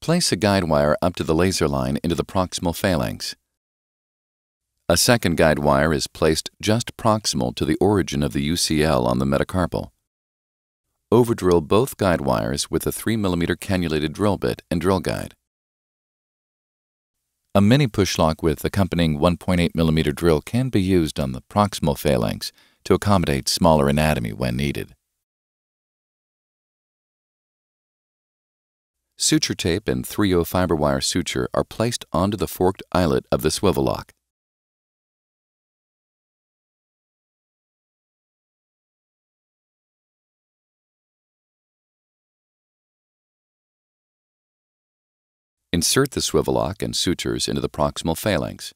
Place a guide wire up to the laser line into the proximal phalanx. A second guide wire is placed just proximal to the origin of the UCL on the metacarpal. Overdrill both guide wires with a 3mm cannulated drill bit and drill guide. A mini PushLock with accompanying 1.8 mm drill can be used on the proximal phalanx to accommodate smaller anatomy when needed. SutureTape and 3-0 FiberWire suture are placed onto the forked eyelet of the SwiveLock. Insert the SwiveLock and sutures into the proximal phalanx.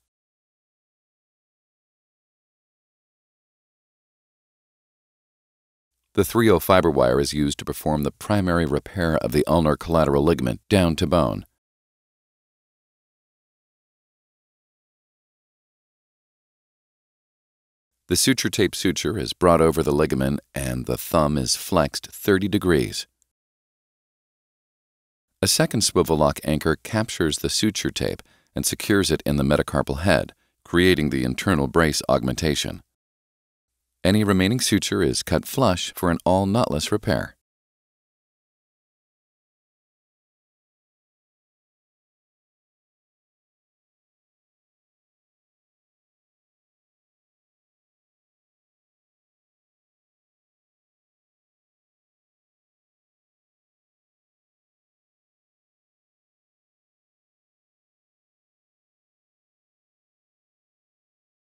The 3-0 FiberWire is used to perform the primary repair of the ulnar collateral ligament down to bone. The SutureTape suture is brought over the ligament and the thumb is flexed 30 degrees. A second SwiveLock anchor captures the SutureTape and secures it in the metacarpal head, creating the InternalBrace augmentation. Any remaining suture is cut flush for an all knotless repair.